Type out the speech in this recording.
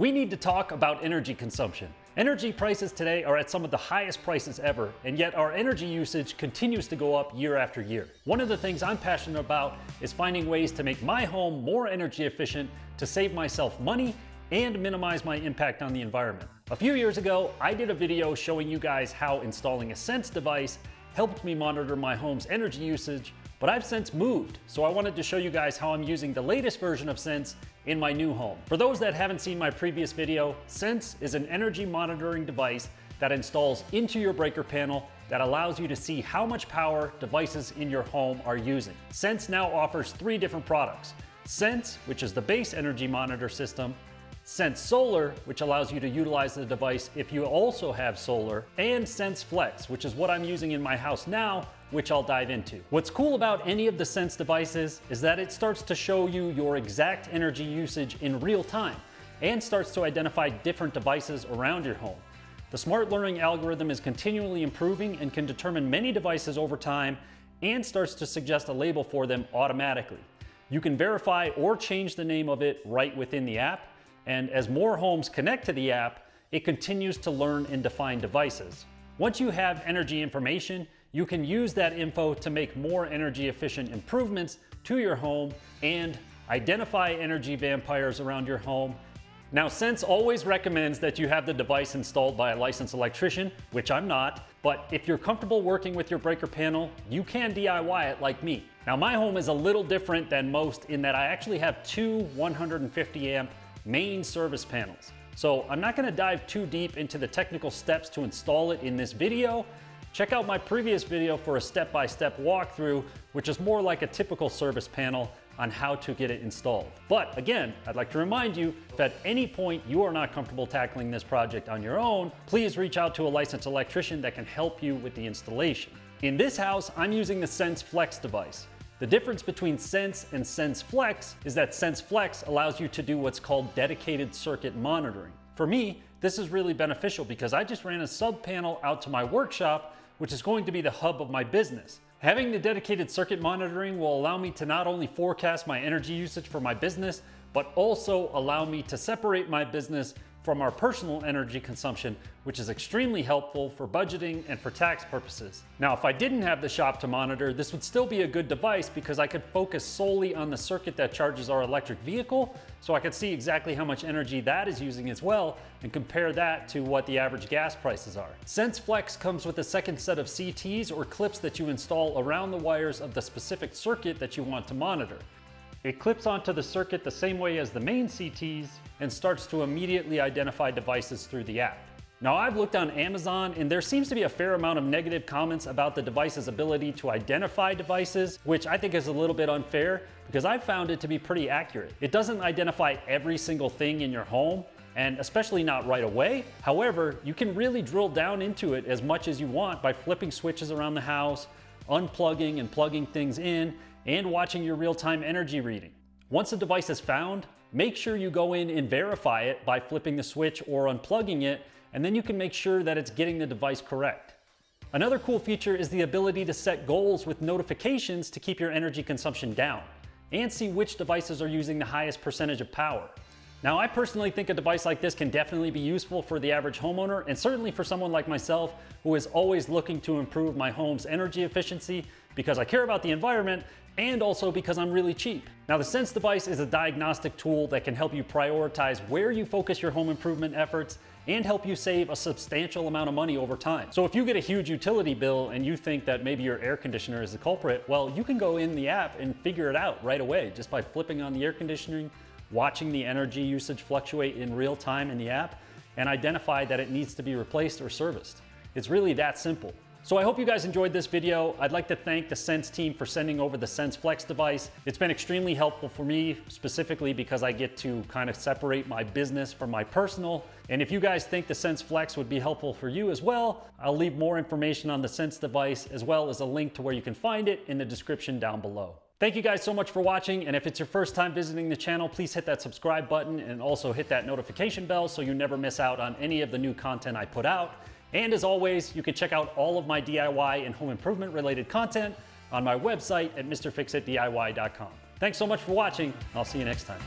We need to talk about energy consumption. Energy prices today are at some of the highest prices ever, and yet our energy usage continues to go up year after year. One of the things I'm passionate about is finding ways to make my home more energy efficient to save myself money and minimize my impact on the environment. A few years ago, I did a video showing you guys how installing a Sense device helped me monitor my home's energy usage, but I've since moved, so I wanted to show you guys how I'm using the latest version of Sense in my new home. For those that haven't seen my previous video, Sense is an energy monitoring device that installs into your breaker panel that allows you to see how much power devices in your home are using. Sense now offers three different products. Sense, which is the base energy monitor system, Sense Solar, which allows you to utilize the device if you also have solar, and Sense Flex, which is what I'm using in my house now, which I'll dive into. What's cool about any of the Sense devices is that it starts to show you your exact energy usage in real time and starts to identify different devices around your home. The smart learning algorithm is continually improving and can determine many devices over time and starts to suggest a label for them automatically. You can verify or change the name of it right within the app, and as more homes connect to the app, it continues to learn and define devices. Once you have energy information, you can use that info to make more energy efficient improvements to your home and identify energy vampires around your home. Now, Sense always recommends that you have the device installed by a licensed electrician, which I'm not, but if you're comfortable working with your breaker panel, you can DIY it like me. Now, my home is a little different than most in that I actually have two 150 amp main service panels. So I'm not gonna dive too deep into the technical steps to install it in this video. Check out my previous video for a step-by-step -step walkthrough, which is more like a typical service panel on how to get it installed. But again, I'd like to remind you, if at any point you are not comfortable tackling this project on your own, please reach out to a licensed electrician that can help you with the installation. In this house, I'm using the Sense Flex device. The difference between Sense and Sense Flex is that Sense Flex allows you to do what's called dedicated circuit monitoring. For me, this is really beneficial because I just ran a sub panel out to my workshop, which is going to be the hub of my business. Having the dedicated circuit monitoring will allow me to not only forecast my energy usage for my business, but also allow me to separate my business from our personal energy consumption, which is extremely helpful for budgeting and for tax purposes. Now, if I didn't have the shop to monitor, this would still be a good device because I could focus solely on the circuit that charges our electric vehicle, so I could see exactly how much energy that is using as well and compare that to what the average gas prices are. Sense Flex comes with a second set of CTs or clips that you install around the wires of the specific circuit that you want to monitor. It clips onto the circuit the same way as the main CTs and starts to immediately identify devices through the app. Now I've looked on Amazon and there seems to be a fair amount of negative comments about the device's ability to identify devices, which I think is a little bit unfair because I've found it to be pretty accurate. It doesn't identify every single thing in your home, and especially not right away. However, you can really drill down into it as much as you want by flipping switches around the house, unplugging and plugging things in, and watching your real-time energy reading. Once a device is found, make sure you go in and verify it by flipping the switch or unplugging it, and then you can make sure that it's getting the device correct. Another cool feature is the ability to set goals with notifications to keep your energy consumption down and see which devices are using the highest percentage of power. Now, I personally think a device like this can definitely be useful for the average homeowner and certainly for someone like myself who is always looking to improve my home's energy efficiency because I care about the environment and also because I'm really cheap. Now the Sense device is a diagnostic tool that can help you prioritize where you focus your home improvement efforts and help you save a substantial amount of money over time. So if you get a huge utility bill and you think that maybe your air conditioner is the culprit, well, you can go in the app and figure it out right away just by flipping on the air conditioning, watching the energy usage fluctuate in real time in the app, and identify that it needs to be replaced or serviced. It's really that simple. So I hope you guys enjoyed this video. I'd like to thank the Sense team for sending over the Sense Flex device. It's been extremely helpful for me, specifically because I get to kind of separate my business from my personal. And if you guys think the Sense Flex would be helpful for you as well, I'll leave more information on the Sense device as well as a link to where you can find it in the description down below. Thank you guys so much for watching, and if it's your first time visiting the channel, please hit that subscribe button and also hit that notification bell so you never miss out on any of the new content I put out. And as always, you can check out all of my DIY and home improvement related content on my website at MrFixItDIY.com. Thanks so much for watching. I'll see you next time.